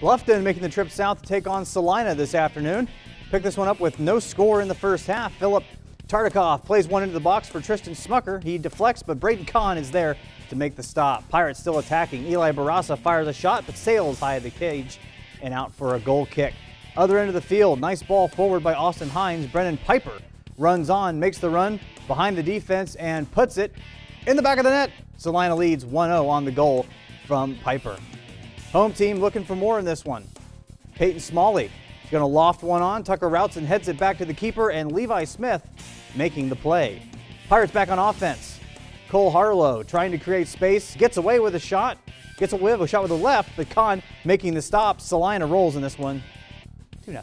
Bluffton making the trip south to take on Celina this afternoon. Pick this one up with no score in the first half. Philip Tartikoff plays one into the box for Tristan Smucker. He deflects, but Braden Kahn is there to make the stop. Pirates still attacking. Eli Barasa fires a shot, but sails high of the cage and out for a goal kick. Other end of the field, nice ball forward by Austin Hines. Brennan Piper runs on, makes the run behind the defense and puts it in the back of the net. Celina leads 1-0 on the goal from Piper. Home team looking for more in this one. Peyton Smalley going to loft one on. Tucker routes and heads it back to the keeper, and Levi Smith making the play. Pirates back on offense. Cole Harlow trying to create space, gets away with a shot, gets away with a shot with the left, but Kahn making the stop. Celina rolls in this one. 2 0.